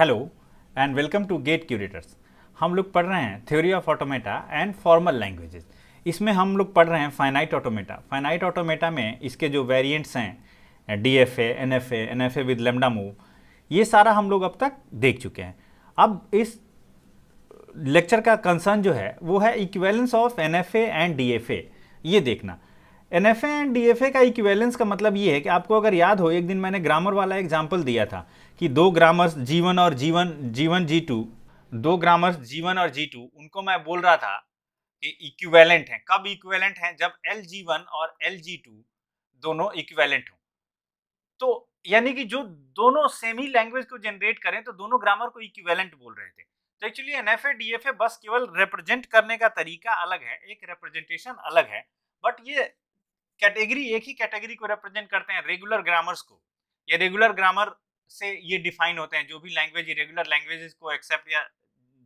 Hello and welcome to GATE curators हम लोग पढ़ रहे हैं theory of automata and formal languages इसमें हम लोग पढ़ रहे हैं फाइनाइट ऑटोमेटा फाइनाइट ऑटोमेटा में इसके जो वेरिएंट्स हैं D F A N F A N F A with lambda move ये सारा हम लोग अब तक देख चुके हैं। अब इस लेक्चर का कंसर्न जो है, वो है equivalence of N F A and D F A ये देखना। N F A and D F A का इक्वेलेंस का मतलब ये है कि आपको अगर याद हो, एक दिन मैंने ग्रामर वाला एग्ज़ाम्पल दिया था। कि दो ग्रामर्स जी वन और जी वन जी टू, दो ग्रामर्स जी वन और जी टू, उनको मैं बोल रहा था कि इक्विवेलेंट हैं। कब इक्विवेलेंट हैं? जब एल जी वन और एल जी टू दोनों इक्विवेलेंट हो। तो यानी कि जो दोनों सेम लैंग्वेज को जनरेट करें तो दोनों ग्रामर को इक्विवेलेंट बोल रहे थे। तो actually N F A D F A बस केवल रिप्रेजेंट करने का तरीका अलग है, एक रिप्रेजेंटेशन अलग है। बट ये कैटेगरी एक ही कैटेगरी को रिप्रेजेंट करते हैं रेगुलर ग्रामर्स को। ये रेगुलर ग्रामर से ये डिफाइन होते हैं, जो भी लैंग्वेज रेगुलर लैंग्वेजेस को एक्सेप्ट या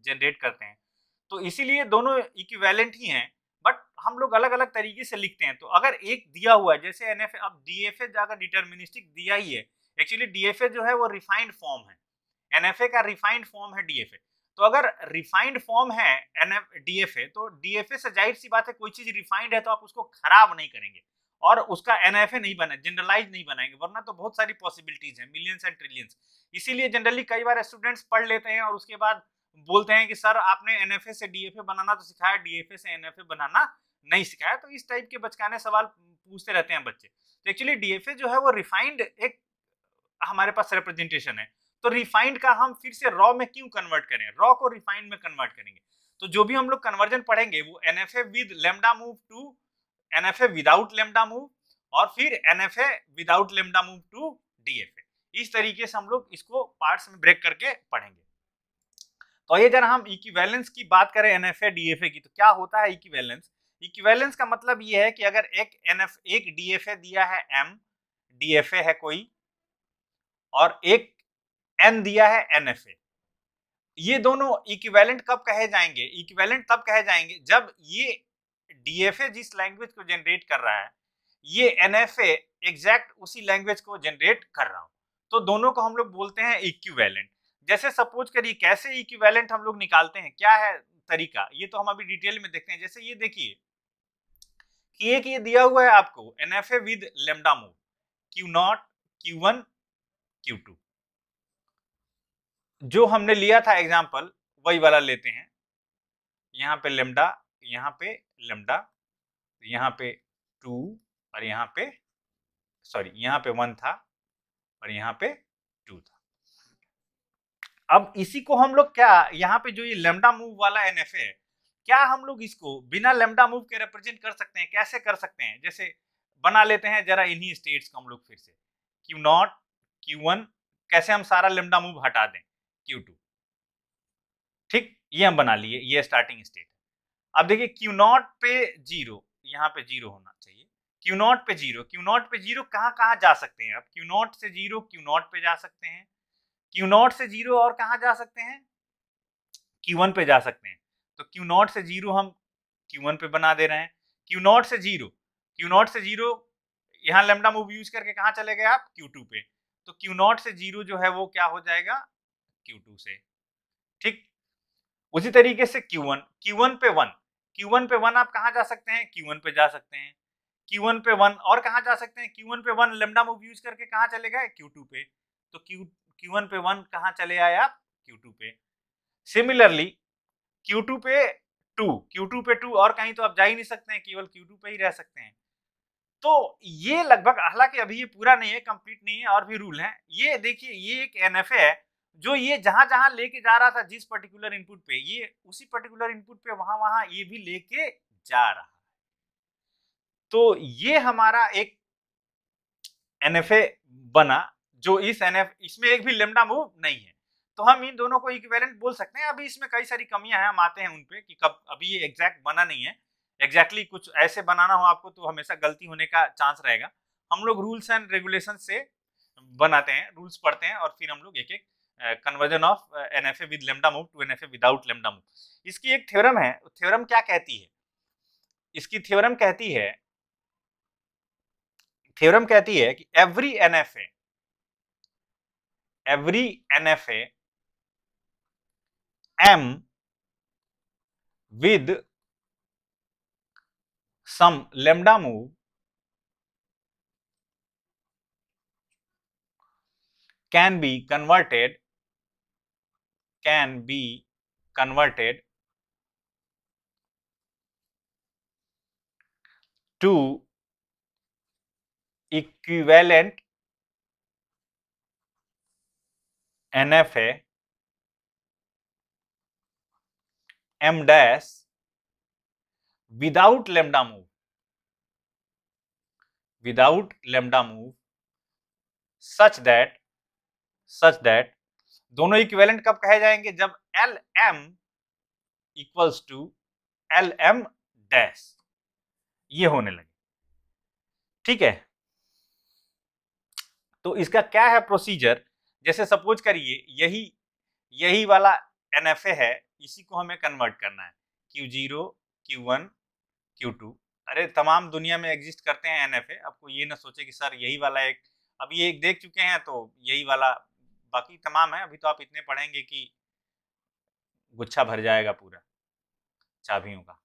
जनरेट करते हैं। तो इसीलिए दोनों इक्विवेलेंट ही हैं बट हम लोग अलग अलग तरीके से लिखते हैं। तो अगर एक दिया हुआ है, जैसे एन एफ़ अब डी एफ़ ए अगर डिटर्मिनिस्टिक दिया ही है। एक्चुअली डी एफ़ ए जो है वो रिफाइंड फॉर्म है। एन एफ़ ए का रिफाइंड फॉर्म है डी एफ़ ए तो अगर रिफाइंड फॉर्म है N F D F A तो डी एफ़ ए से ज़ाहिर सी बात है, कोई चीज़ रिफाइंड है तो आप उसको खराब नहीं करेंगे। और उसका एन एफ़ ए नहीं बना जनरलाइज नहीं बनाएँगे, वरना तो बहुत सारी पॉसिबिलिटीज हैं मिलियंस एंड ट्रिलियंस इसीलिए जनरली कई बार स्टूडेंट्स पढ़ लेते हैं और उसके बाद बोलते हैं कि, सर, आपने एनएफए से डीएफए बनाना तो सिखाया डीएफए से एनएफए बनाना नहीं सिखाया। तो इस टाइप के बचकाने सवाल पूछते रहते हैं बच्चे। तो एक्चुअली डीएफए जो है वो रिफाइंड एक हमारे पास रिप्रेजेंटेशन है। तो रिफाइंड का हम फिर से रॉ में क्यों कन्वर्ट करें? रॉ को रिफाइंड में कन्वर्ट करेंगे। तो जो भी हम लोग कन्वर्जन पढ़ेंगे, वो N F A with lambda move to N F A without lambda move और फिर N F A without lambda move to D F A इस तरीके से हम लोग इसको पार्ट्स में ब्रेक करके पढ़ेंगे। तो ये जरा हम इक्विवेलेंस की बात करें N F A D F A की तो क्या होता है इक्विवेलेंस इक्विवेलेंस का मतलब ये है कि अगर एक एन एफ़ एक डी एफ़ ए दिया है एम डी एफ़ ए है कोई, और एक एन दिया है एन एफ़ ए ये दोनों इक्विवेलेंट कब कहे जाएँगे? इक्विवेलेंट तब कहे जाएँगे जब ये डीएफए जिस लैंग्वेज को जनरेट कर रहा है, ये एनएफए एग्जैक्ट उसी लैंग्वेज को जनरेट कर रहा हूँ। तो दोनों को हम लोग बोलते हैं इक्विवेलेंट जैसे सपोज़ करिए, कैसे इक्विवेलेंट हम लोग निकालते हैं? क्या है तरीका? ये तो हम अभी डिटेल में देखते हैं। जैसे ये देखिए, कि एक ये दिया हुआ है आपको NFA with lambda move Q not Q one Q two. जो हमने लिया था एग्ज़ाम्पल वही वाला लेते हैं। यहाँ पे लेमडा यहाँ पे लेमडा, यहाँ पे टू और यहाँ पे, सॉरी, यहाँ पे वन था और यहाँ पे टू था। अब इसी को हम लोग क्या, यहाँ पे जो ये लेमडा मूव वाला एनएफए है, क्या हम लोग इसको बिना लेमडा मूव के रिप्रेजेंट कर सकते हैं? कैसे कर सकते हैं? जैसे बना लेते हैं जरा इन्हीं स्टेट्स को हम लोग फिर से। क्यू नॉट, क्यू वन, कैसे हम सारा लेमडा मूव हटा दें? Q two. ठीक? ये हम बना लिए, ये स्टार्टिंग स्टेट अब देखिए क्यू नॉट पे ज़ीरो यहाँ पे ज़ीरो होना चाहिए क्यू नॉट पे ज़ीरो क्यू नॉट पे ज़ीरो कहाँ कहाँ जा सकते हैं अब क्यू नॉट से ज़ीरो क्यू नॉट पे जा सकते हैं क्यू नॉट से ज़ीरो और कहाँ जा सकते हैं क्यू वन पे जा सकते हैं तो क्यू नॉट से ज़ीरो हम क्यू वन पे बना दे रहे हैं क्यू नॉट से ज़ीरो क्यू नॉट से ज़ीरो यहाँ लेमडा मूव यूज़ करके कहाँ चले गए आप क्यू टू पे तो क्यू नॉट से ज़ीरो जो है वो क्या हो जाएगा क्यू टू से ठीक उसी तरीके से क्यू वन क्यू वन पे वन क्यू वन पे वन आप कहाँ जा सकते हैं? क्यू वन पे जा सकते हैं। क्यू वन पे वन और कहाँ जा सकते हैं? क्यू वन पे वन लेमडा मूव यूज़ करके कहाँ चले गए? क्यू टू पे। तो क्यू वन पे वन कहाँ चले आए आप? क्यू टू पे। सिमिलरली क्यू टू पे टू क्यू टू पे टू और कहीं तो आप जा ही नहीं सकते हैं, केवल क्यू टू पे ही रह सकते हैं। तो ये लगभग, हालाँकि अभी ये पूरा नहीं है कंप्लीट नहीं है और भी रूल है। ये देखिए, ये एक एनएफए है। जो ये जहाँ जहाँ लेके जा रहा था जिस पर्टिकुलर इनपुट पे, ये उसी पर्टिकुलर इनपुट पे वहाँ वहाँ ये भी लेके जा रहा है। तो ये हमारा एक एनएफए बना, जो इस एनएफ इसमें एक भी लेमडा मूव नहीं है। तो हम इन दोनों को इक्विवेलेंट बोल सकते हैं। अभी इसमें कई सारी कमियाँ हैं, हम आते हैं उनपे कि कब, अभी ये एग्जैक्ट बना नहीं है। एग्जैक्टली exactly कुछ ऐसे बनाना हो आपको तो हमेशा गलती होने का चांस रहेगा। हम लोग रूल्स एंड रेगुलेशन से बनाते हैं रूल्स पढ़ते हैं और फिर हम लोग एक एक conversion of N F A with lambda move to N F A without lambda move इसकी एक थ्योरम है। थ्योरम क्या कहती है? इसकी थ्योरम कहती है थ्योरम कहती है कि every N F A every N F A m with some lambda move can be converted can be converted to equivalent NFA M dash without lambda move without lambda move such that such that दोनों equivalent कब कहे जाएँगे? जब L M equals to L M dash ये होने लगे। ठीक है? तो इसका क्या है प्रोसीजर जैसे सपोज़ करिए, यही यही वाला एनएफए है, इसी को हमें कन्वर्ट करना है। Q zero Q one Q two अरे, तमाम दुनिया में एग्जिस्ट करते हैं एन एफ़ ए आपको ये ना सोचे कि सर यही वाला एक अब ये एक देख चुके हैं तो यही वाला बाकी तमाम है। अभी तो आप इतने पढ़ेंगे कि गुच्छा भर जाएगा पूरा, चाबियों का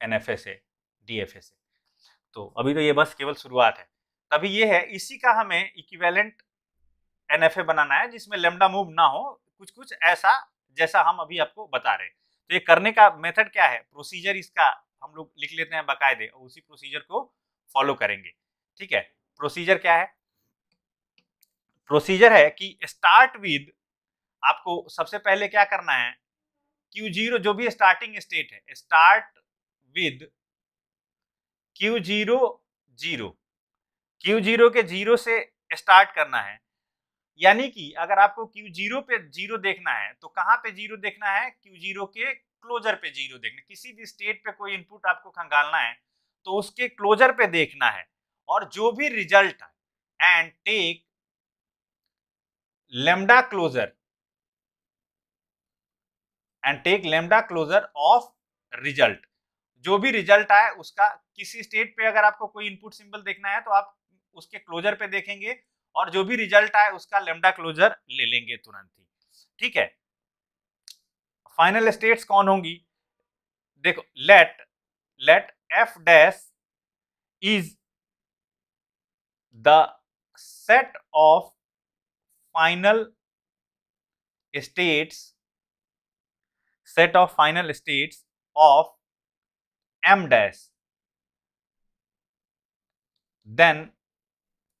एनएफए से डीएफए से तो अभी तो ये बस केवल शुरुआत है। तभी ये है, इसी का हमें इक्विवेलेंट एन एफ़ ए बनाना है, जिसमें लेमडा मूव ना हो कुछ कुछ ऐसा जैसा हम अभी आपको बता रहे हैं। तो ये करने का मेथड क्या है? प्रोसीजर इसका हम लोग लिख लेते हैं बाकायदे, और उसी प्रोसीजर को फॉलो करेंगे। ठीक है? प्रोसीजर क्या है? प्रोसीजर है कि स्टार्ट विद आपको सबसे पहले क्या करना है? क्यू ज़ीरो जो भी स्टार्टिंग स्टेट है start with Q zero zero Q zero के ज़ीरो से स्टार्ट करना है। यानी कि अगर आपको क्यू ज़ीरो पे ज़ीरो देखना है तो कहाँ पे ज़ीरो देखना है? क्यू ज़ीरो के क्लोजर पे ज़ीरो देखना किसी भी स्टेट पे कोई इनपुट आपको खंगालना है तो उसके क्लोजर पे देखना है। और जो भी result and take lambda closure and take lambda closure of result जो भी रिज़ल्ट आए, उसका किसी स्टेट पे अगर आपको कोई इनपुट सिंबल देखना है तो आप उसके क्लोजर पे देखेंगे और जो भी रिज़ल्ट आए, उसका लेमडा क्लोजर ले लेंगे तुरंत ही। ठीक है? फाइनल स्टेट्स कौन होंगी? देखो let let F dash is the set of final states set of final states of m dash. Then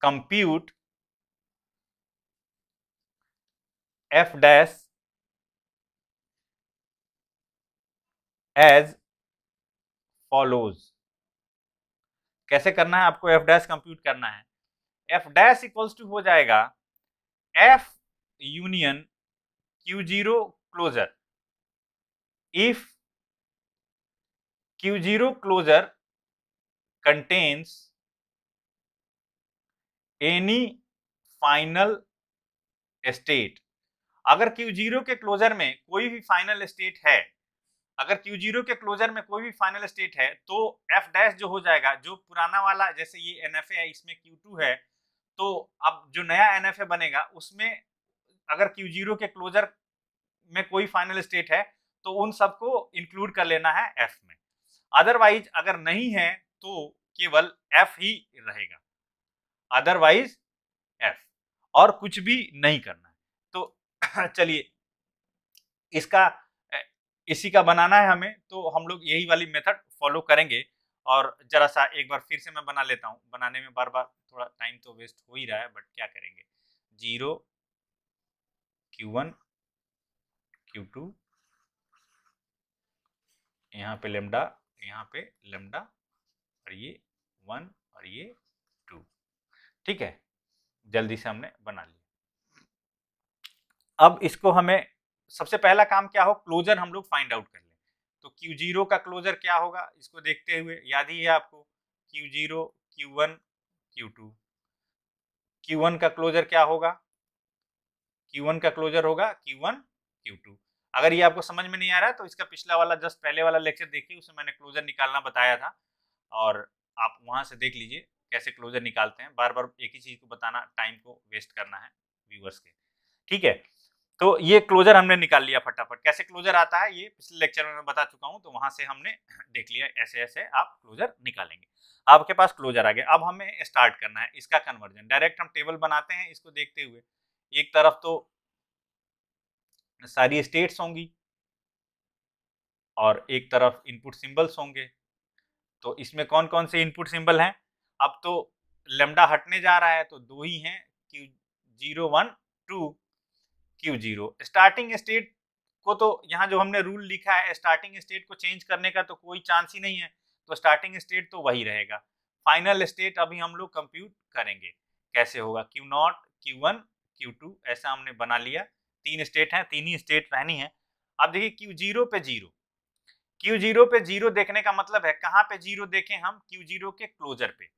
compute f dash as follows. कैसे करना है आपको एफ़ डैश कंप्यूट करना है? एफ़ डैश इक्वल्स टू हो जाएगा F union Q zero closure if Q zero closure contains any final state, अगर Q0 के क्लोजर में कोई भी फाइनल स्टेट है, अगर Q0 के क्लोजर में कोई भी फाइनल स्टेट है तो F डैश जो हो जाएगा, जो पुराना वाला, जैसे ये NFA है, इसमें Q2 है तो अब जो नया NFA बनेगा, उसमें अगर क्यू ज़ीरो के क्लोजर में कोई फाइनल स्टेट है तो उन सबको इंक्लूड कर लेना है एफ़ में। अदरवाइज़ अगर नहीं है तो केवल एफ़ ही रहेगा। अदरवाइज़ एफ़ और कुछ भी नहीं करना है। तो चलिए, इसका इसी का बनाना है हमें तो हम लोग यही वाली मेथड फॉलो करेंगे। और जरा सा एक बार फिर से मैं बना लेता हूँ। बनाने में बार बार थोड़ा टाइम तो वेस्ट हो ही रहा है बट क्या करेंगे? Zero Q one Q two यहाँ पे लेमडा यहाँ पे लेमडा और ये वन और ये टू ठीक है? जल्दी से हमने बना लिया। अब इसको हमें, सबसे पहला काम क्या हो? क्लोजर हम लोग फाइंड आउट कर लें। तो क्यू ज़ीरो का क्लोजर क्या होगा? इसको देखते हुए, याद ही है आपको Q zero Q one Q two Q one का क्लोजर क्या होगा? क्यू वन का क्लोजर होगा क्यू वन क्यू टू अगर ये आपको समझ में नहीं आ रहा है तो इसका पिछला वाला, जस्ट पहले वाला लेक्चर देखिए, उसमें मैंने क्लोजर निकालना बताया था। और आप वहाँ से देख लीजिए, कैसे क्लोजर निकालते हैं। बार बार एक ही चीज़ को बताना टाइम को वेस्ट करना है व्यूवर्स के। ठीक है? तो ये क्लोजर हमने निकाल लिया फटाफट। कैसे क्लोजर आता है, ये पिछले लेक्चर में मैं बता चुका हूँ तो वहाँ से हमने देख लिया, ऐसे ऐसे आप क्लोजर निकालेंगे। आपके पास क्लोजर आ गया। अब हमें स्टार्ट करना है, इसका कन्वर्जन डायरेक्ट हम टेबल बनाते हैं इसको देखते हुए। एक तरफ़ तो सारी स्टेट्स होंगी और एक तरफ़ इनपुट सिंबल्स होंगे। तो इसमें कौन कौन से इनपुट सिंबल हैं? अब तो लेमडा हटने जा रहा है तो दो ही हैं Q zero one two Q zero? Starting state को तो यहाँ जो हमने रूल लिखा है, स्टार्टिंग स्टेट को चेंज करने का तो कोई चांस ही नहीं है तो स्टार्टिंग स्टेट तो वही रहेगा। फाइनल स्टेट अभी हम लोग कंप्यूट करेंगे। कैसे होगा? Q not, Q one, Q two, ऐसा हमने बना लिया। तीन स्टेट हैं, तीन ही स्टेट रहनी है। अब देखिए, क्यू ज़ीरो पे ज़ीरो। क्यू ज़ीरो पे ज़ीरो देखने का मतलब है, कहाँ पे ज़ीरो देखें हम? क्यू ज़ीरो के क्लोजर पे।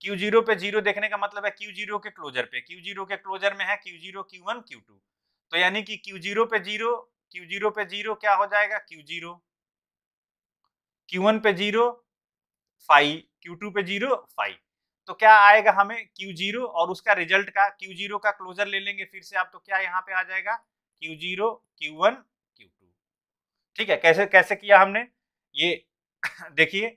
क्यू ज़ीरो पे ज़ीरो देखने का मतलब है, क्यू ज़ीरो के क्लोजर पे। क्यू ज़ीरो के क्लोजर में है, Q zero, Q one, Q two. तो यानी कि क्यू ज़ीरो पे ज़ीरो क्यू ज़ीरो पे ज़ीरो क्या हो जाएगा? Q zero. क्यू वन पे ज़ीरो, फाइव। क्यू टू पे ज़ीरो, फाइव। तो क्या आएगा हमें क्यू ज़ीरो और उसका रिज़ल्ट का क्यू ज़ीरो का क्लोजर ले लेंगे फिर से आप तो क्या यहाँ पे आ जाएगा? Q zero Q one Q two. ठीक है, कैसे कैसे किया हमने? ये देखिए,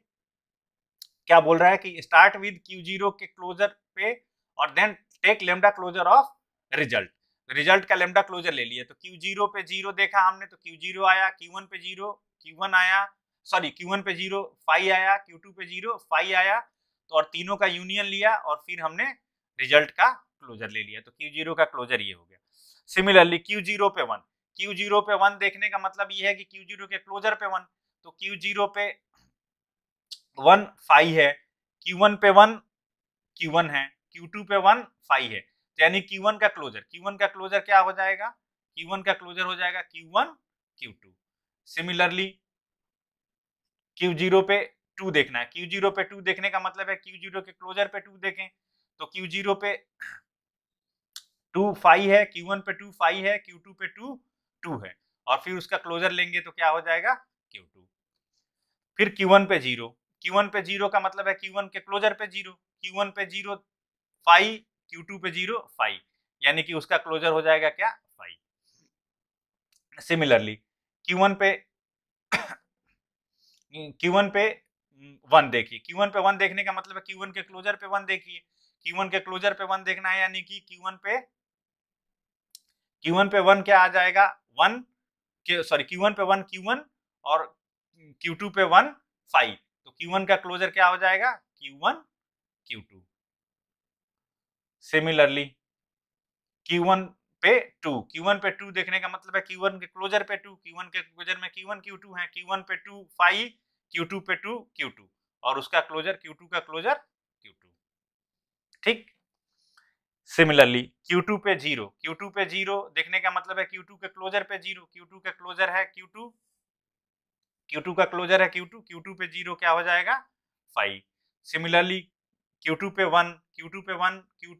क्या बोल रहा है कि स्टार्ट विद क्यू ज़ीरो के क्लोजर पे और then take lambda closure of result result का लेमडा क्लोजर ले लिया तो क्यू ज़ीरो पे ज़ीरो देखा हमने तो क्यू ज़ीरो आया क्यू वन पे ज़ीरो क्यू वन आया सॉरी क्यू वन पे ज़ीरो, फाइव आया क्यू टू पे ज़ीरो, फाइव आया तो और तीनों का यूनियन लिया और फिर हमने रिज़ल्ट का क्लोजर ले लिया तो क्यू ज़ीरो का क्लोजर ये हो गया। सिमिलरली क्यू ज़ीरो पे वन क्यू ज़ीरो पे वन देखने का मतलब ये है कि क्यू ज़ीरो के क्लोजर पे वन तो क्यू ज़ीरो पे वन, फाइव है क्यू वन पे वन क्यू वन है क्यू टू पे वन, फाइव है यानी क्यू वन का क्लोजर क्यू वन का क्लोजर क्या हो जाएगा? क्यू वन का क्लोजर हो जाएगा Q one Q two similarly Q zero पे टू देखना है। क्यू ज़ीरो पे टू देखने का मतलब है क्यू ज़ीरो के क्लोजर पे टू देखें। तो क्यू ज़ीरो पे टू फाइव है क्यू वन पे टू फाइव है क्यू टू पे टू टू है। और फिर उसका क्लोजर लेंगे तो क्या हो जाएगा? क्यू टू फिर क्यू वन पे ज़ीरो क्यू वन पे ज़ीरो का मतलब है क्यू वन के क्लोजर पे ज़ीरो क्यू वन पे ज़ीरो फाइव क्यू टू पे ज़ीरो फाइव यानी कि उसका क्लोजर हो जाएगा क्या फाइव सिमिलरली क्यू वन पे क्यू वन पे वन देखिए क्यू वन पे वन देखने का मतलब है क्यू वन के क्लोजर पे वन देखिए क्यू वन के क्लोजर पे वन देखना है यानी कि क्यू वन पे क्यू वन पे वन क्या आ जाएगा वन सॉरी क्यू वन पे वन क्यू वन और क्यू टू पे वन फाइव तो क्यू वन का क्लोजर क्या हो जाएगा Q one Q two similarly Q1 पे टू Q1 पे टू देखने का मतलब है Q1 के क्लोजर पे टू Q1 के क्लोजर में Q1 Q2 है Q1 पे टू फाइव Q2 पे टू Q2 और उसका क्लोजर Q2 का क्लोजर Q2 ठीक सिमिलरली Q2 पे ज़ीरो Q2 पे ज़ीरो देखने का मतलब है Q2 के क्लोजर पे ज़ीरो Q2 का क्लोजर है Q2 Q2 का क्लोजर है Q2 Q2 पे ज़ीरो क्या हो जाएगा फाइव सिमिलरली Q2 पे वन Q2 पे वन Q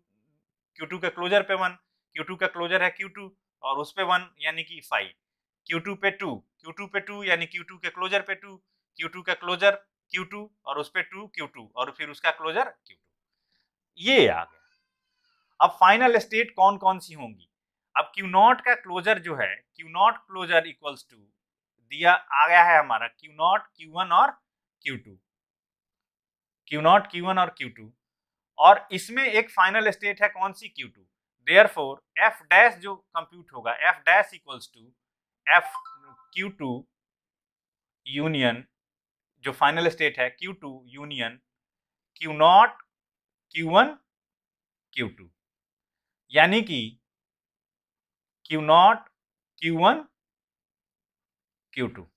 Q2 के क्लोजर पे वन Q2 का क्लोजर है Q2 और उस पे वन यानी कि फाइव Q2 पे टू Q2 पे टू यानी Q2 के क्लोजर पे टू Q2 का क्लोजर Q2 और उस पे टू Q2 और फिर उसका क्लोजर Q2 ये आ गया। अब फाइनल स्टेट कौन कौन सी होंगी? अब Q नॉट का क्लोजर जो है, Q not closure equals to दिया आ गया है हमारा Q नॉट Q1 और Q2 Q नॉट Q1 और Q2 और इसमें एक फाइनल स्टेट है कौन सी? Q two therefore F dash जो कंप्यूट होगा F dash equals to F Q two union जो फाइनल स्टेट है Q two union Q not Q one Q two यानी कि Q not Q one Q two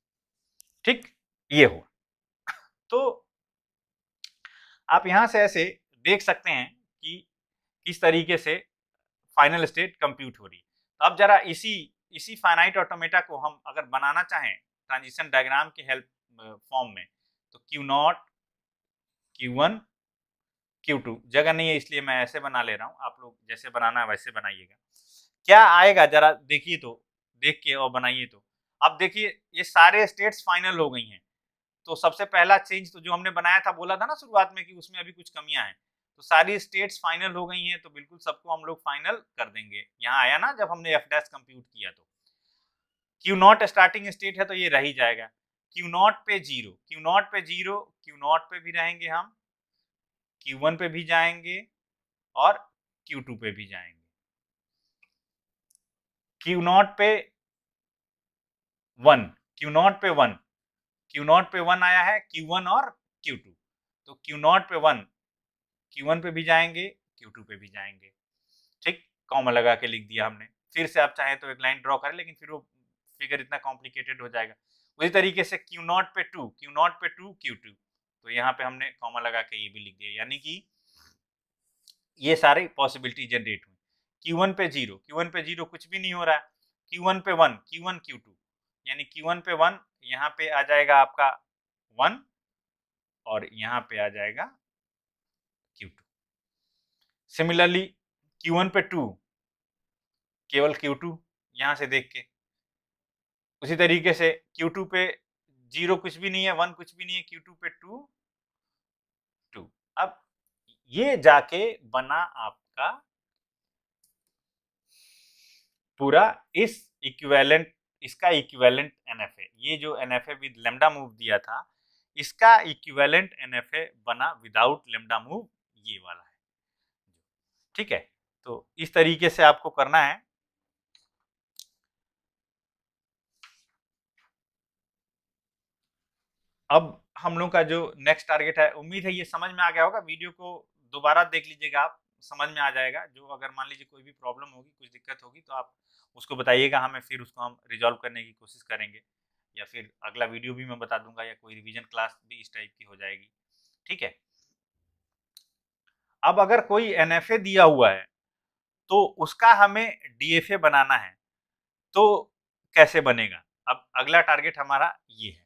ठीक? ये हुआ। तो आप यहाँ से ऐसे देख सकते हैं कि किस तरीके से फाइनल स्टेट कंप्यूट हो रही है। तो अब जरा इसी इसी फाइनाइट ऑटोमेटा को हम अगर बनाना चाहें ट्रांजिशन डायग्राम के हेल्प फॉर्म में तो Q not Q one Q two जगह नहीं है, इसलिए मैं ऐसे बना ले रहा हूँ। आप लोग जैसे बनाना है, वैसे बनाइएगा। क्या आएगा? जरा देखिए तो देख के और बनाइए तो। अब देखिए, ये सारे स्टेट्स फाइनल हो गई हैं। तो सबसे पहला चेंज तो जो हमने बनाया था, बोला था ना शुरुआत में कि उसमें अभी कुछ कमियाँ हैं। तो सारी स्टेट्स फाइनल हो गई हैं तो बिल्कुल सबको हम लोग फाइनल कर देंगे। यहाँ आया ना, जब हमने एफ़ डैश कंप्यूट किया तो। क्यू नॉट स्टार्टिंग स्टेट है तो ये रह ही जाएगा। क्यू नॉट पे ज़ीरो क्यू नॉट पे ज़ीरो क्यू नॉट पे भी रहेंगे हम क्यू वन पे भी जाएँगे और क्यू टू पे भी जाएँगे। क्यू नॉट पे वन क्यू नॉट पे वन क्यू नॉट पे वन आया है क्यू वन और क्यू टू तो क्यू नॉट पे वन क्यू वन पे भी जाएँगे क्यू टू पे भी जाएँगे। ठीक? कॉमा लगा के लिख दिया हमने। फिर से आप चाहें तो एक लाइन ड्रॉ करें, लेकिन फिर वो फिगर इतना कॉम्प्लिकेटेड हो जाएगा। उसी तरीके से क्यू नॉट पे टू क्यू नॉट पे टू क्यू टू तो यहाँ पे हमने कॉमा लगा के ये भी लिख दिया। यानी कि ये सारे पॉसिबिलिटी जनरेट हुई क्यू वन पे ज़ीरो क्यू वन पे ज़ीरो कुछ भी नहीं हो रहा है। क्यू वन पे one Q one Q two यानी क्यू वन पे वन यहाँ पे आ जाएगा आपका वन और यहाँ पे आ जाएगा सिमिलरली क्यू वन पे टू केवल क्यू टू यहाँ से देख के। उसी तरीके से क्यू टू पे ज़ीरो कुछ भी नहीं है वन कुछ भी नहीं है क्यू टू पे टू टू अब ये जाके बना आपका पूरा इस इक्वेलेंट इसका इक्विवेलेंट एनएफए ये जो एनएफए विद लेमडा मूव दिया था, इसका इक्विवेलेंट एनएफए बना विदाउट लेमडा मूव ये वाला है। ठीक है तो इस तरीके से आपको करना है। अब हम लोग का जो नेक्स्ट टारगेट है, उम्मीद है ये समझ में आ गया होगा। वीडियो को दोबारा देख लीजिएगा आप, समझ में आ जाएगा। जो अगर मान लीजिए कोई भी प्रॉब्लम होगी, कुछ दिक्कत होगी तो आप उसको बताइएगा हमें, फिर उसको हम रिजॉल्व करने की कोशिश करेंगे। या फिर अगला वीडियो भी मैं बता दूँगा, या कोई रिवीजन क्लास भी इस टाइप की हो जाएगी। ठीक है? अब अगर कोई एनएफए दिया हुआ है तो उसका हमें डीएफए बनाना है तो कैसे बनेगा? अब अगला टारगेट हमारा ये है।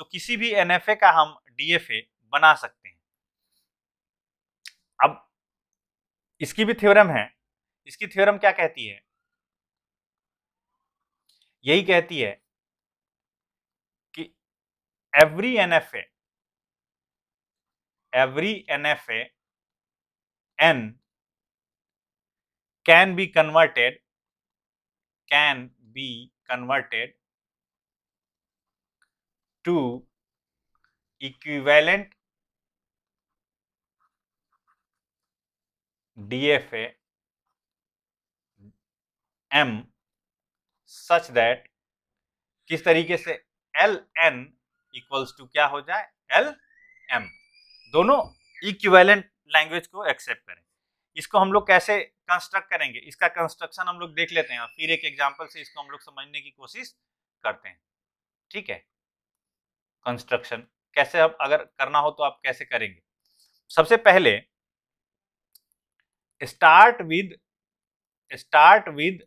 तो किसी भी एनएफए का हम डीएफए बना सकते हैं। अब इसकी भी थ्योरम है। इसकी थ्योरम क्या कहती है? यही कहती है कि every N F A every NFA N can be converted can be converted to equivalent DFA M such that किस तरीके से एल एन इक्वल्स टू क्या हो जाए? एल एम दोनों इक्विवेलेंट लैंग्वेज को एक्सेप्ट करें। इसको हम लोग कैसे कंस्ट्रक्ट करेंगे? इसका कंस्ट्रक्शन हम लोग देख लेते हैं। और फिर एक एग्जांपल से इसको हम लोग समझने की कोशिश करते हैं। ठीक है? कंस्ट्रक्शन कैसे अब अगर करना हो तो आप कैसे करेंगे? सबसे पहले start with start with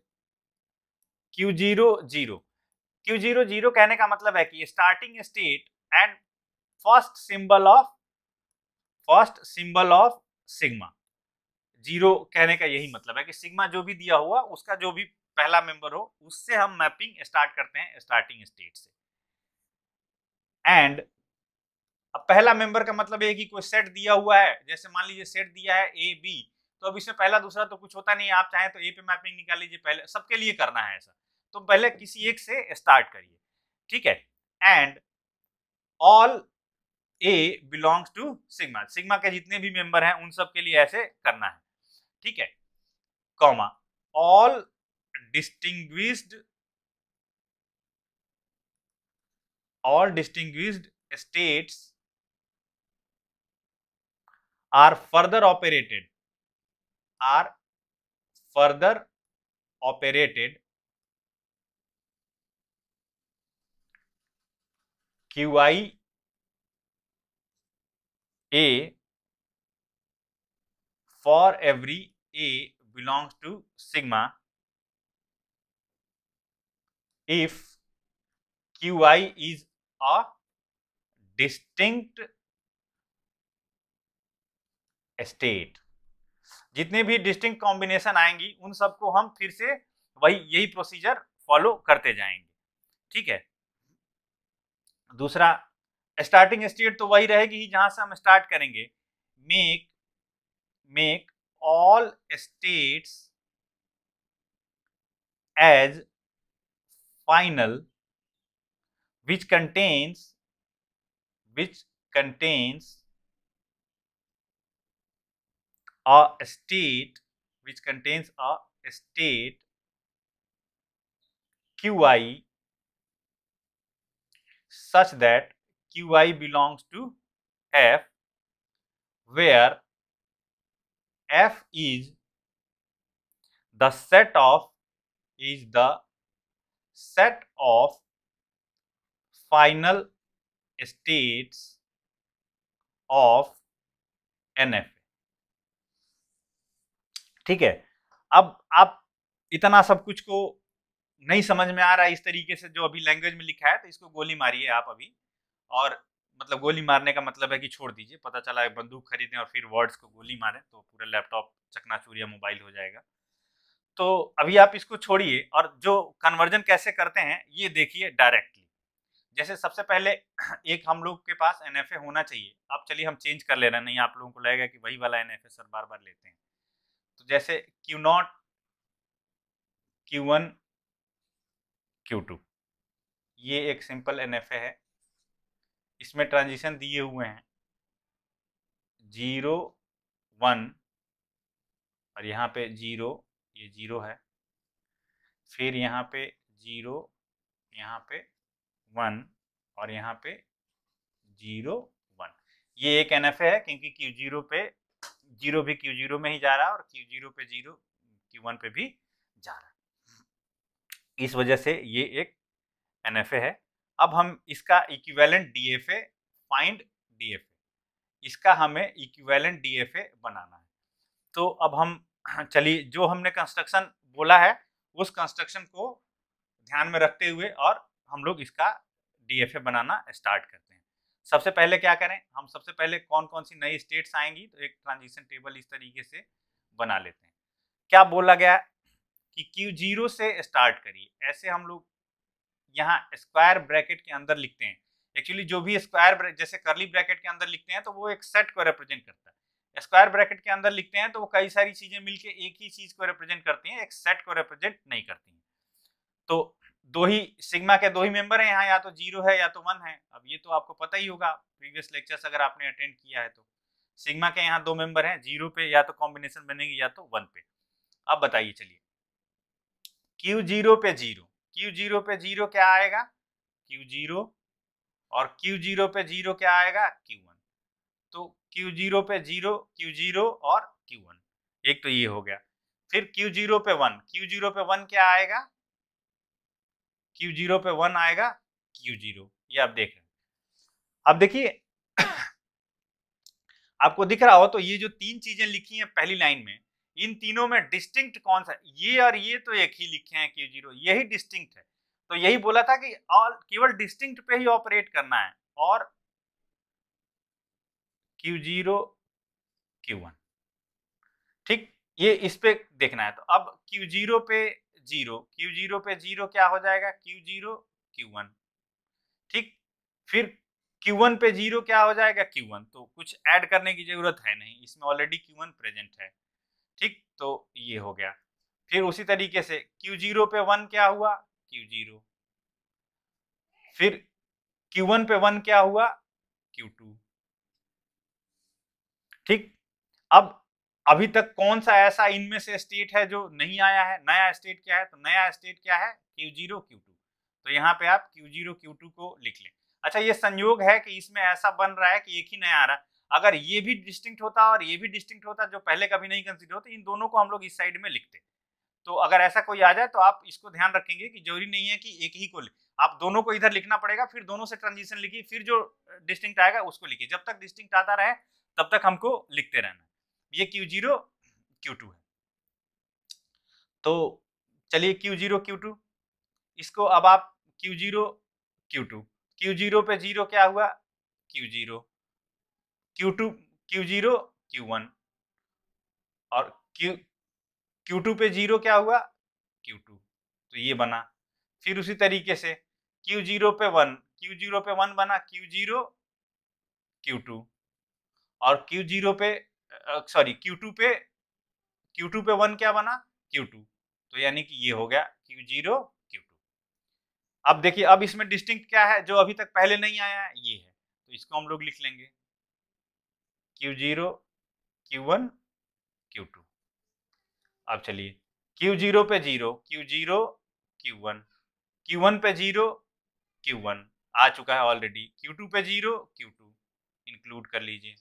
Q zero zero Q zero zero कहने का मतलब है कि starting state and first symbol of first symbol of sigma. Zero कहने का यही मतलब है कि सिग्मा जो भी दिया हुआ, उसका जो भी पहला मेंबर हो, उससे हम मैपिंग स्टार्ट करते हैं स्टार्टिंग स्टेट से। एंड अब पहला मेंबर का मतलब है कि कोई सेट दिया हुआ है, जैसे मान लीजिए सेट दिया है ए बी तो अब इसमें पहला, दूसरा तो कुछ होता नहीं, आप चाहें तो ए पे मैपिंग निकाल लीजिए पहले सबके लिए करना है ऐसा। तो पहले किसी एक से स्टार्ट करिए, ठीक है? And all A belongs to sigma sigma के जितने भी मेंबर हैं, उन सब के लिए ऐसे करना है। ठीक है? Comma. All distinguished all distinct state are further operated are further operated Q I a for every a belongs to sigma. If qi is a distinct state जितने भी डिस्टिंग कॉम्बिनेशन आएँगी, उन सबको हम फिर से वही, यही प्रोसीजर फॉलो करते जाएँगे। ठीक है? दूसरा स्टार्टिंग स्टेट तो वही रहेगी ही जहाँ से हम स्टार्ट करेंगे। Make make all state as final which contains which contains a state which contains a state Q I such that qi belongs to f, where f is the set of, is the set of final states of NFA ठीक है? अब आप इतना सब कुछ को नहीं समझ में आ रहा है इस तरीके से जो अभी लैंग्वेज में लिखा है तो इसको गोली मारिए आप अभी। और मतलब गोली मारने का मतलब है कि छोड़ दीजिए। पता चला है बंदूक खरीदें और फिर वर्ड्स को गोली मारें तो पूरा लैपटॉप चकनाचूर या मोबाइल हो जाएगा। तो अभी आप इसको छोड़िए और जो कन्वर्जन कैसे करते हैं, ये देखिए डायरेक्टली जैसे सबसे पहले एक हम लोग के पास एनएफए होना चाहिए। अब चलिए हम चेंज कर ले रहे हैं, नहीं आप लोगों को लगेगा कि वही वाला एनएफए सर बार बार लेते हैं। तो जैसे Q naught Q one Q two. ये एक सिंपल एनएफए है। इसमें ट्रांजिशन दिए हुए हैं। ज़ीरो, वन और यहाँ पे ज़ीरो, ये ज़ीरो है। फिर यहाँ पे ज़ीरो, यहाँ पे वन और यहाँ पे ज़ीरो, वन। ये एक एन है क्योंकि क्यू ज़ीरो पे, ज़ीरो भी क्यू ज़ीरो में ही जा रहा है और क्यू ज़ीरो पे ज़ीरो क्यू वन पे भी जा रहा। है इस वजह से ये एक एन है। अब हम इसका equivalent D F A find D F A इसका हमें इक्विवेलेंट डी एफ़ ए बनाना है। तो अब हम चलिए, जो हमने कंस्ट्रक्शन बोला है, उस कंस्ट्रक्शन को ध्यान में रखते हुए और हम लोग इसका डीएफए बनाना स्टार्ट करते हैं। सबसे पहले क्या करें? हम सबसे पहले कौन कौन सी नई स्टेट्स आएँगी तो एक ट्रांजिशन टेबल इस तरीके से बना लेते हैं। क्या बोला गया कि क्यू ज़ीरो से स्टार्ट करिए। ऐसे हम लोग यहाँ स्क्वायर ब्रैकेट के अंदर लिखते हैं। एक्चुअली जो भी स्क्वायर जैसे करली ब्रैकेट के अंदर लिखते हैं तो वो एक सेट को रिप्रेजेंट करता है। स्क्वायर ब्रैकेट के अंदर लिखते हैं तो वो कई सारी चीज़ें मिलके एक ही चीज़ को रिप्रेजेंट करती हैं, एक सेट को रिप्रेजेंट नहीं करती हैं। तो दो ही सिग्मा के दो ही मेंबर हैं, यहाँ या तो ज़ीरो है या तो वन है। अब ये तो आपको पता ही होगा प्रीवियस लेक्चर्स अगर आपने अटेंड किया है तो। सिग्मा के यहाँ दो मेंबर हैं ज़ीरो पे या तो कॉम्बिनेशन बनेगी या तो वन पे। अब बताइए, चलिए। क्यू ज़ीरो पे ज़ीरो क्यू ज़ीरो पे ज़ीरो क्या आएगा? क्यू ज़ीरो और क्यू ज़ीरो पे ज़ीरो क्या आएगा? Q one. तो क्यू ज़ीरो पे ज़ीरो क्यू ज़ीरो और क्यू वन। एक तो ये हो गया। फिर क्यू ज़ीरो पे वन। क्यू ज़ीरो पे वन क्या आएगा? क्यू ज़ीरो पे वन आएगा क्यू ज़ीरो। आप देख रहे हैं। अब देखिए, आपको दिख रहा हो तो ये जो तीन चीज़ें लिखी हैं पहली लाइन में इन तीनों में डिस्टिंक्ट कौन सा ये और ये तो एक ही लिखे हैं क्यू ज़ीरो यही डिस्टिंक्ट है। तो यही बोला था कि ऑल केवल डिस्टिंक्ट पे ही ऑपरेट करना है, और क्यू ज़ीरो क्यू वन ठीक? ये इस पे देखना है। तो अब क्यू ज़ीरो पे ज़ीरो क्यू ज़ीरो पे ज़ीरो क्या हो जाएगा? क्यू ज़ीरो क्यू वन ठीक? फिर क्यू वन पे ज़ीरो क्या हो जाएगा? क्यू वन तो कुछ ऐड करने की ज़रूरत है नहीं। इसमें ऑलरेडी क्यू वन प्रेजेंट है। ठीक तो ये हो गया। फिर उसी तरीके से क्यू ज़ीरो पे वन क्या हुआ? Q zero. फिर क्यू वन पे वन क्या हुआ? Q two. ठीक, अब अभी तक कौन सा ऐसा इनमें से स्टेट है जो नहीं आया है? नया स्टेट क्या है? तो नया स्टेट क्या है? Q zero Q two. तो यहाँ पे आप क्यू ज़ीरो क्यू टू को लिख लें। अच्छा ये संयोग है कि इसमें ऐसा बन रहा है कि एक ही नया आ रहा है। अगर ये भी डिस्टिंक्ट होता और ये भी डिस्टिंक्ट होता जो पहले कभी नहीं कंसिडर होता, इन दोनों को हम लोग इस साइड में लिखते तो अगर ऐसा कोई आ जाए तो आप इसको ध्यान रखेंगे कि ज़रूरी नहीं है कि एक ही को आप दोनों को इधर लिखना पड़ेगा, फिर दोनों से ट्रांजिशन लिखिए, फिर जो डिस्टिंक्ट आएगा उसको लिखिए। जब तक डिस्टिंक्ट आता रहे, तब तक हमको लिखते रहना ये क्यू ज़ीरो क्यू टू है। तो चलिए क्यू ज़ीरो क्यू टू इसको अब आप Q zero Q two Q zero पे ज़ीरो क्या हुआ? Q zero Q two Q zero Q one और क्यू क्यू टू पे ज़ीरो क्या हुआ? क्यू टू तो ये बना। फिर उसी तरीके से क्यू ज़ीरो पे वन क्यू ज़ीरो पे वन बना क्यू ज़ीरो क्यू टू और क्यू ज़ीरो पे सॉरी क्यू टू पे Q2 पे वन क्या बना? क्यू टू तो यानी कि ये हो गया Q0 Q2 अब देखिए, अब इसमें डिस्टिंक्ट क्या है? जो अभी तक पहले नहीं आया है, ये है। तो इसको हम लोग लिख लेंगे। Q0 Q1 Q2 अब चलिए। क्यू ज़ीरो पे ज़ीरो Q0 Q1 Q1 पे ज़ीरो क्यू वन आ चुका है ऑलरेडी क्यू टू पे ज़ीरो क्यू टू इंक्लूड कर लीजिए।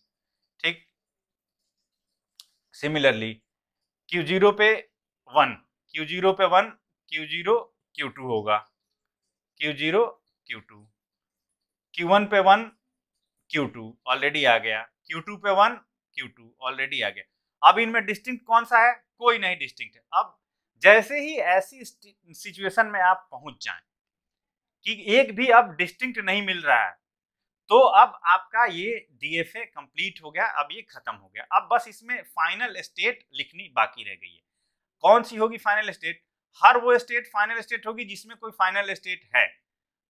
ठीक? सिमिलरली क्यू ज़ीरो पे वन क्यू ज़ीरो पे वन Q0 Q2 होगा। Q0 Q2 Q1 पे वन क्यू टू ऑलरेडी आ गया। Q2 पे वन Q2 ऑलरेडी आ गया अब इनमें डिस्टिंक्ट कौन सा है? कोई नहीं डिस्टिंक्ट है। अब जैसे ही ऐसी सिचुएशन में आप पहुँच जाएँ कि एक भी अब डिस्टिंक्ट नहीं मिल रहा है तो अब आपका ये डीएफए कंप्लीट हो गया, अब ये खत्म हो गया। अब बस इसमें फाइनल स्टेट लिखनी बाकी रह गई है। कौन सी होगी फाइनल स्टेट हर वो स्टेट फाइनल स्टेट होगी जिसमें कोई फाइनल स्टेट है।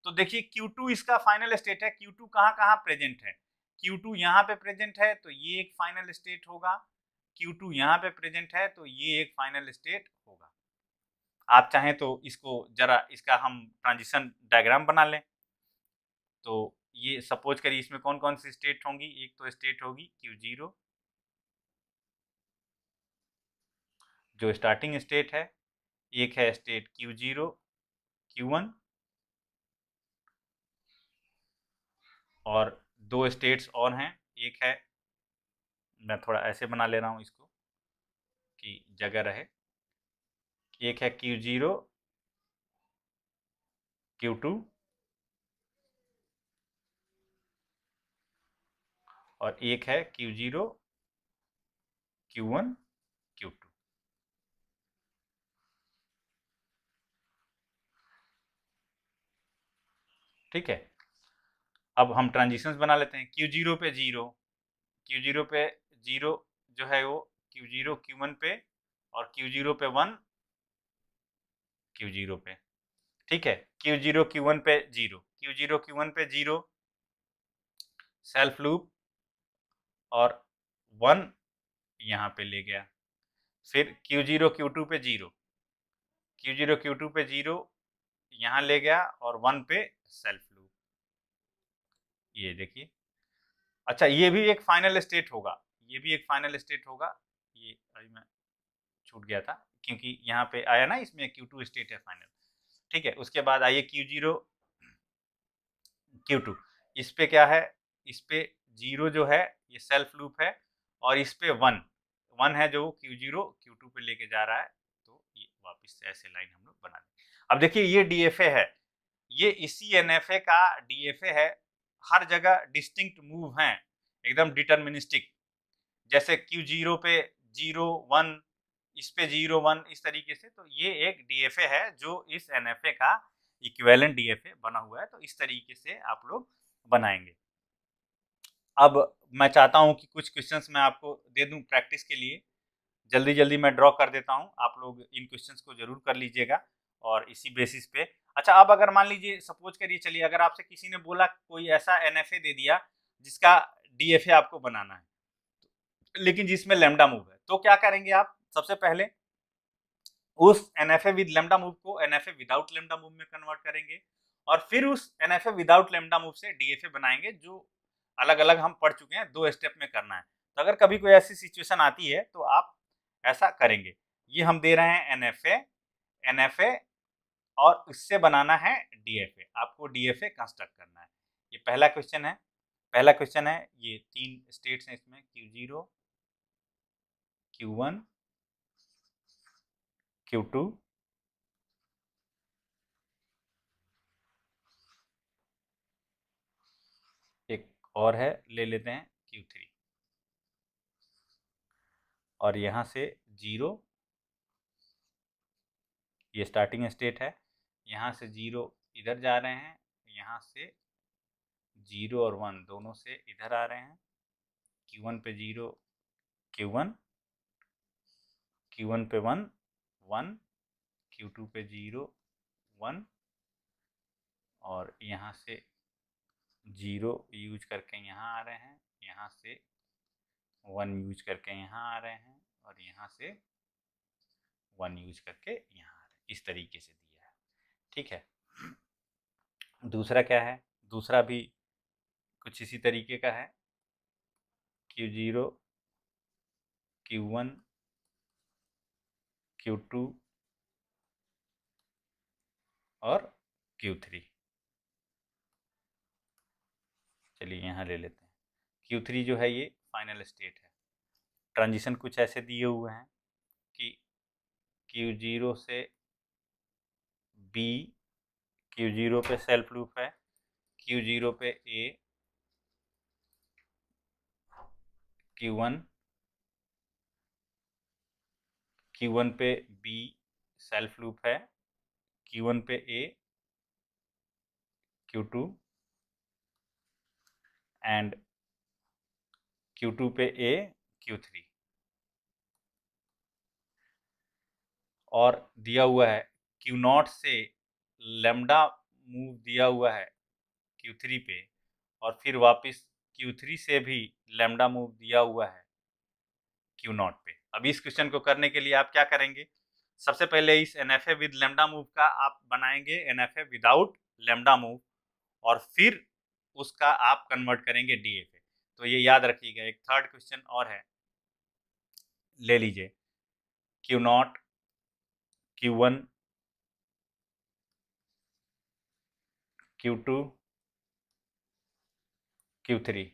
तो देखिए Q2 इसका फाइनल स्टेट है Q2 कहाँ कहाँ प्रेजेंट है? Q2 यहाँ पे प्रेजेंट है तो ये एक फाइनल स्टेट होगा। Q2 यहाँ पे प्रेजेंट है तो ये एक फाइनल स्टेट होगा। आप चाहें तो इसको जरा इसका हम ट्रांजिशन डायग्राम बना लें। तो ये सपोज़ करिए इसमें कौन कौन सी स्टेट होंगी? एक तो स्टेट होगी क्यू ज़ीरो जो स्टार्टिंग स्टेट है, एक है state Q zero Q one और दो स्टेट्स और हैं, एक है, मैं थोड़ा ऐसे बना ले रहा हूँ इसको, कि जगह रहे। एक है क्यू ज़ीरो, क्यू टू और एक है Q zero, Q one, Q two. ठीक है? अब हम ट्रांजिशंस बना लेते हैं क्यू ज़ीरो पे ज़ीरो क्यू ज़ीरो पे ज़ीरो जो है वो क्यू ज़ीरो क्यू वन पे और क्यू ज़ीरो पे वन क्यू ज़ीरो पे। ठीक है? क्यू ज़ीरो क्यू वन पे zero Q zero Q one पे ज़ीरो सेल्फ लूप और वन यहाँ पे ले गया। फिर क्यू ज़ीरो क्यू टू पे zero Q zero Q two पे ज़ीरो, यहाँ ले गया और वन पे सेल्फ ये देखिए। अच्छा ये भी एक फाइनल स्टेट होगा। ये भी एक फाइनल स्टेट होगा। ये अभी मैं छूट गया था, क्योंकि यहाँ पे आया ना इसमें क्यू टू स्टेट है फाइनल ठीक है, उसके बाद आइए क्यू ज़ीरो क्यू टू इस पे क्या है? इस पे ज़ीरो जो है, ये सेल्फ लूप है, और इस पे वन वन है जो क्यू ज़ीरो क्यू टू पे लेके जा रहा है तो ये वापस से ऐसे लाइन हम लोग बना दें अब देखिए, ये डीएफए है। ये इसी एनएफए का डीएफए है हर जगह डिस्टिंक्ट मूव हैं, एकदम डिटर्मिनिस्टिक जैसे क्यू ज़ीरो पे ज़ीरो वन इस पे ज़ीरो वन इस तरीके से तो ये एक डीएफए है, जो इस एनएफए का इक्वेलेंट डीएफए बना हुआ है तो इस तरीके से आप लोग बनाएँगे। अब मैं चाहता हूँ कि कुछ क्वेश्चंस मैं आपको दे दूँ प्रैक्टिस के लिए। जल्दी जल्दी मैं ड्रॉ कर देता हूँ, आप लोग इन क्वेश्चंस को ज़रूर कर लीजिएगा। और इसी बेसिस पे। अच्छा अब अगर मान लीजिए सपोज़ करिए, चलिए, अगर आपसे किसी ने बोला कोई ऐसा एनएफए दे दिया, जिसका डीएफए आपको बनाना है, लेकिन जिसमें लेमडा मूव है तो क्या करेंगे आप सबसे पहले? उस N F A with lambda move को N F A without lambda move में कन्वर्ट करेंगे और फिर उस N F A without lambda move से डी एफ़ ए बनाएँगे, जो अलग अलग हम पढ़ चुके हैं, दो स्टेप में करना है। तो अगर कभी कोई ऐसी सिचुएशन आती है तो आप ऐसा करेंगे। ये हम दे रहे हैं N F A N F A और इससे बनाना है डीएफए आपको डीएफए कंस्ट्रक्ट करना है। ये पहला क्वेश्चन है, पहला क्वेश्चन है, ये तीन स्टेट्स हैं इसमें Q zero Q one Q two एक और है, ले लेते हैं क्यू थ्री और यहाँ से ज़ीरो ये स्टार्टिंग स्टेट है। यहाँ से ज़ीरो इधर जा रहे हैं, यहाँ से ज़ीरो और वन दोनों से इधर आ रहे हैं। क्यू वन पे zero Q one Q one पे वन वन क्यू टू पे ज़ीरो, वन और यहाँ से ज़ीरो यूज़ करके यहाँ आ रहे हैं, यहाँ से वन यूज़ करके यहाँ आ रहे हैं और यहाँ से वन यूज़ करके यहाँ आ रहे हैं। इस तरीके से दिया। ठीक है। दूसरा क्या है? दूसरा भी कुछ इसी तरीके का है। Q zero Q one Q two और क्यू थ्री चलिए यहाँ ले लेते हैं। क्यू थ्री जो है ये फाइनल स्टेट है। ट्रांजिशन कुछ ऐसे दिए हुए हैं कि क्यू ज़ीरो से बी क्यू ज़ीरो पे सेल्फ लूप है क्यू ज़ीरो पे A Q one Q one पे बी सेल्फ लूप है क्यू वन पे A Q two and Q two पे ए क्यू थ्री और दिया हुआ है क्यू नॉट से लेमडा मूव दिया हुआ है क्यू थ्री पे और फिर वापस क्यू थ्री से भी लेमडा मूव दिया हुआ है क्यू नॉट पे। अब इस क्वेश्चन को करने के लिए आप क्या करेंगे? सबसे पहले इस N F A with lambda move का आप बनाएँगे N F A without lambda move और फिर उसका आप कन्वर्ट करेंगे डी एफ़ ए तो ये याद रखिएगा, एक थर्ड क्वेश्चन और है। ले लीजिए। Q naught Q one Q two Q three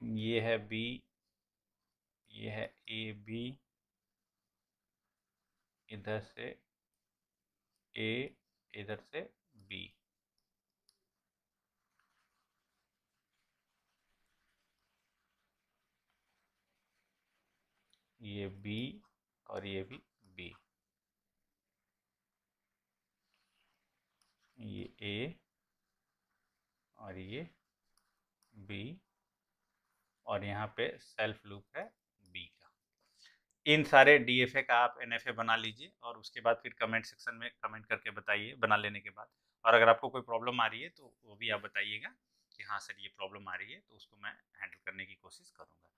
ये है बी ये है ए बी इधर से ए इधर से बी ये बी और ये भी बी ये ए और ये बी और यहाँ पे सेल्फ लूप है बी का. इन सारे डी एफ़ ए का आप एन एफ़ ए बना लीजिए और उसके बाद फिर कमेंट सेक्शन में कमेंट करके बताइए, बना लेने के बाद. और अगर आपको कोई प्रॉब्लम आ रही है तो वो भी आप बताइएगा कि हाँ सर ये प्रॉब्लम आ रही है तो उसको मैं हैंडल करने की कोशिश करूँगा.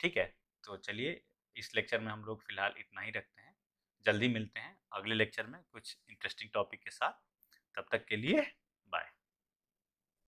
ठीक है? तो चलिए इस लेक्चर में हम लोग फ़िलहाल इतना ही रखते हैं। जल्दी मिलते हैं अगले लेक्चर में कुछ इंटरेस्टिंग टॉपिक के साथ। तब तक के लिए